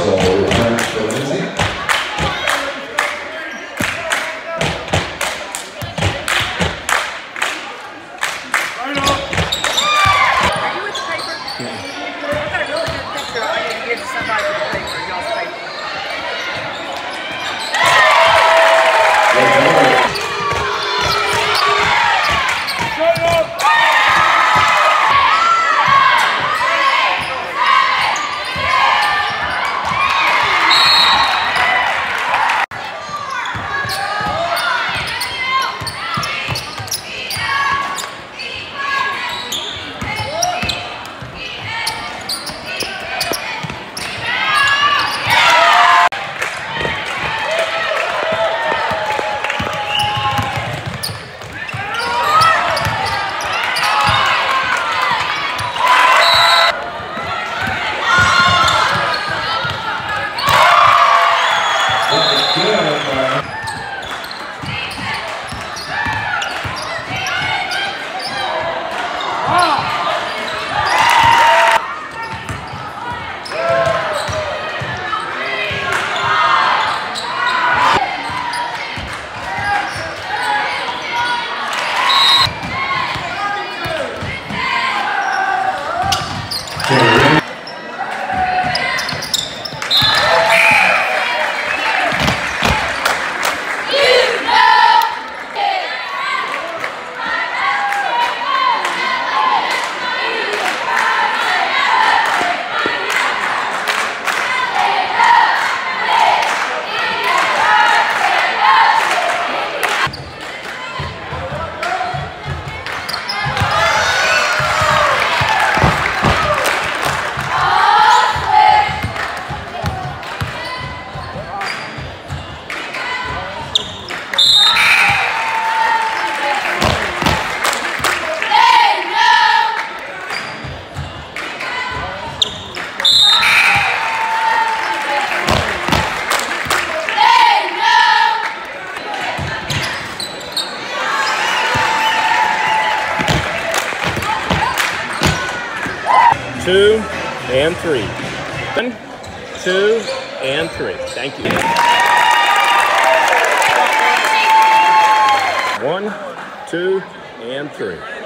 Só two, and three. One, two, and three. Thank you. One, two, and three.